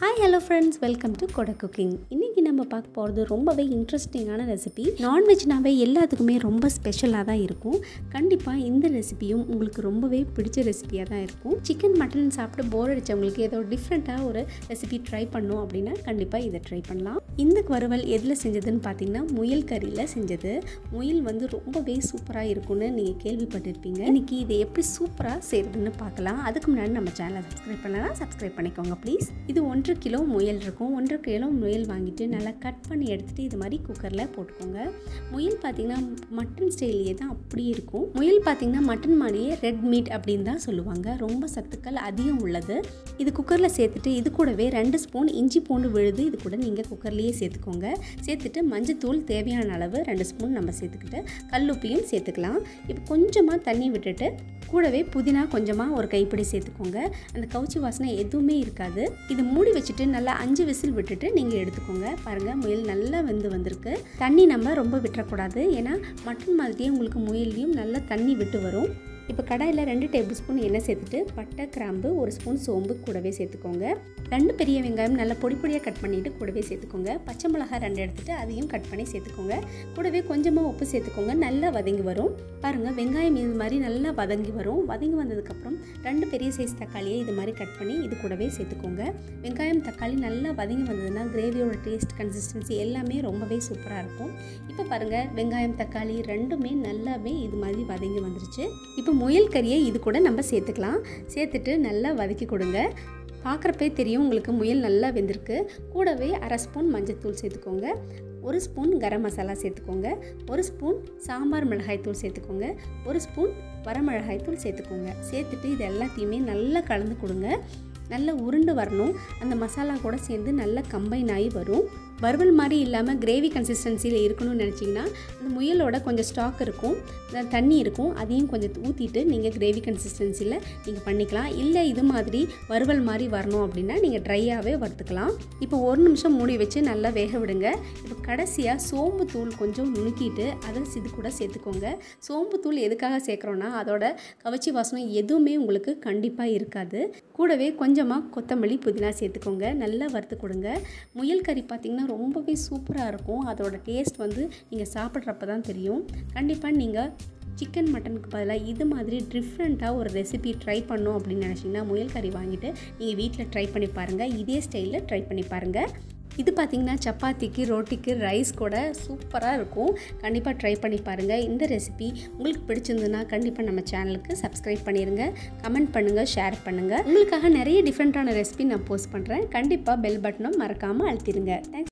Hi hello friends welcome to Kodai cooking இன்றைக்கி நம்ம பார்க்க போகிறது ரொம்பவே இன்ட்ரெஸ்டிங்கான ரெசிபி நான்வெஜ்னாவே எல்லாத்துக்குமே ரொம்ப ஸ்பெஷலாக தான் இருக்கும். கண்டிப்பாக இந்த ரெசிபியும் உங்களுக்கு ரொம்பவே பிடிச்ச ரெசிபியாக தான் இருக்கும். சிக்கன் மட்டன் சாப்பிட்டு போர் அடித்தவங்களுக்கு ஏதோ டிஃப்ரெண்ட்டாக ஒரு ரெசிபி ட்ரை பண்ணோம் அப்படின்னா கண்டிப்பாக இதை ட்ரை பண்ணலாம். இந்த வறுவல் எதில் செஞ்சதுன்னு பார்த்தீங்கன்னா முயல் கறியில் செஞ்சது. முயல் வந்து ரொம்பவே சூப்பராக இருக்கும்னு நீங்கள் கேள்விப்பட்டிருப்பீங்க. இன்றைக்கி இதை எப்படி சூப்பராக செய்கிறதுன்னு பார்க்கலாம். அதுக்கு முன்னாடி நம்ம சேனலை சப்ஸ்கிரைப் பண்ணலாம் சப்ஸ்கிரைப் பண்ணிக்கோங்க ப்ளீஸ் இது ஒன் ஒன்றரை கிலோ முயல் இருக்கும். ஒன்றரை கிலோ முயல் வாங்கிட்டு நல்லா கட் பண்ணி எடுத்துகிட்டு இது மாதிரி குக்கரில் போட்டுக்கோங்க. முயல் பார்த்திங்கன்னா மட்டன் ஸ்டைலையே தான் அப்படியே இருக்கும். முயல் பார்த்திங்கன்னா மட்டன் மாதிரியே ரெட் மீட் அப்படின்னு தான் சொல்லுவாங்க. ரொம்ப சத்துக்கள் அதிகம் உள்ளது. இது குக்கரில் சேர்த்துட்டு இது கூடவே ரெண்டு ஸ்பூன் இஞ்சி பூண்டு விழுது இது கூட நீங்கள் குக்கர்லேயே சேர்த்துக்கோங்க. சேர்த்துட்டு மஞ்சத்தூள் தேவையான அளவு ரெண்டு ஸ்பூன் நம்ம சேர்த்துக்கிட்டு கல்லுப்பையும் சேர்த்துக்கலாம். இப்போ கொஞ்சமாக தண்ணி விட்டுட்டு கூடவே புதினா கொஞ்சமாக ஒரு கைப்பிடி சேர்த்துக்கோங்க. அந்த கவுச்சி வாசனை எதுவுமே இருக்காது. இது மூடி வச்சுட்டு நல்லா அஞ்சு விசில் விட்டுட்டு நீங்கள் எடுத்துக்கோங்க. பாருங்கள் முயல் நல்லா வெந்து வந்திருக்கு. தண்ணி நம்ம ரொம்ப விட்டுறக்கூடாது. ஏன்னா மட்டன் மாதிரியே உங்களுக்கு முயல்லையும் நல்லா தண்ணி விட்டு வரும். இப்போ கடாயில் ரெண்டு டேபிள் ஸ்பூன் எண்ணெய் சேர்த்துட்டு பட்டை கிராம்பு ஒரு ஸ்பூன் சோம்பு கூடவே சேர்த்துக்கோங்க. ரெண்டு பெரிய வெங்காயம் நல்லா பொடி பொடியாக கட் பண்ணிவிட்டு கூடவே சேர்த்துக்கோங்க. பச்சை மிளகாய் ரெண்டு எடுத்துகிட்டு அதையும் கட் பண்ணி சேர்த்துக்கோங்க. கூடவே கொஞ்சமாக உப்பு சேர்த்துக்கோங்க. நல்லா வதங்கி வரும். பாருங்கள் வெங்காயம் இது மாதிரி நல்லா வதங்கி வரும். வதங்கி வந்ததுக்கப்புறம் ரெண்டு பெரிய சைஸ் தக்காளியை இது மாதிரி கட் பண்ணி இது கூடவே சேர்த்துக்கோங்க. வெங்காயம் தக்காளி நல்லா வதங்கி வந்ததுன்னா கிரேவியோட டேஸ்ட் கன்சிஸ்டன்சி எல்லாமே ரொம்பவே சூப்பராக இருக்கும். இப்போ பாருங்கள் வெங்காயம் தக்காளி ரெண்டுமே நல்லாவே இது மாதிரி வதங்கி வந்துருச்சு. இப்போ முயல் கறியை இது கூட நம்ம சேர்த்துக்கலாம். சேர்த்துட்டு நல்லா வதக்கி கொடுங்க. பார்க்குறப்பே தெரியும் உங்களுக்கு முயல் நல்லா வெந்திருக்கு. கூடவே அரை ஸ்பூன் மஞ்சத்தூள் சேர்த்துக்கோங்க. ஒரு ஸ்பூன் கரம் மசாலா சேர்த்துக்கோங்க. ஒரு ஸ்பூன் சாம்பார் மிளகாய்த்தூள் சேர்த்துக்கோங்க. ஒரு ஸ்பூன் வரமிளகாய்த்தூள் சேர்த்துக்கோங்க. சேர்த்துட்டு இது எல்லாத்தையுமே நல்லா கலந்து கொடுங்க. நல்லா உருண்டு வரணும். அந்த மசாலா கூட சேர்ந்து நல்லா கம்பைன் ஆகி வரும். வறுவல் மாதிரி இல்லாமல் கிரேவி கன்சிஸ்டன்சியில் இருக்கணும்னு நினச்சிங்கன்னா அந்த முயலோட கொஞ்சம் ஸ்டாக் இருக்கும் தண்ணி இருக்கும் அதையும் கொஞ்சம் ஊற்றிட்டு நீங்கள் கிரேவி கன்சிஸ்டன்சியில் நீங்கள் பண்ணிக்கலாம். இல்லை இது மாதிரி வறுவல் மாதிரி வரணும் அப்படின்னா நீங்கள் ட்ரையாகவே வறுத்துக்கலாம். இப்போ ஒரு நிமிஷம் மூடி வச்சு நல்லா வேக விடுங்க. இப்போ கடைசியாக சோம்பு தூள் கொஞ்சம் நுணுக்கிட்டு அதை இது கூட சேர்த்துக்கோங்க. சோம்பு தூள் எதுக்காக சேர்க்குறோன்னா அதோட கவச்சி வாசனம் எதுவுமே உங்களுக்கு கண்டிப்பாக இருக்காது. கூடவே கொஞ்சமாக கொத்தமல்லி புதினா சேர்த்துக்கோங்க. நல்லா வறுத்து கொடுங்க. முயல் கறி பார்த்திங்கன்னா ரொம்பவே சூப்பராக இருக்கும். அதோட டேஸ்ட் வந்து நீங்கள் சாப்பிட்றப்ப தான் தெரியும். கண்டிப்பாக நீங்கள் சிக்கன் மட்டனுக்கு பதிலாக இது மாதிரி டிஃப்ரெண்ட்டாக ஒரு ரெசிபி ட்ரை பண்ணோம் அப்படின்னு நினச்சிங்கன்னா முயல் கறி வாங்கிட்டு நீங்கள் வீட்டில் ட்ரை பண்ணி பாருங்கள் இதே ஸ்டைலில் ட்ரை பண்ணி பாருங்கள் இது பார்த்திங்கன்னா சப்பாத்திக்கு ரோட்டிக்கு ரைஸ் கூட சூப்பராக இருக்கும். கண்டிப்பாக ட்ரை பண்ணி பாருங்கள் இந்த ரெசிபி உங்களுக்கு பிடிச்சிருந்ததுன்னா கண்டிப்பாக நம்ம சேனலுக்கு சப்ஸ்கிரைப் பண்ணிடுங்க கமெண்ட் பண்ணுங்கள் ஷேர் பண்ணுங்கள் உங்களுக்காக நிறைய டிஃப்ரெண்ட்டான ரெசிபி நான் போஸ்ட் பண்ணுறேன் கண்டிப்பாக பெல் பட்டனும் மறக்காமல் அழுத்திடுங்க தேங்க்ஸ்